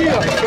诶呦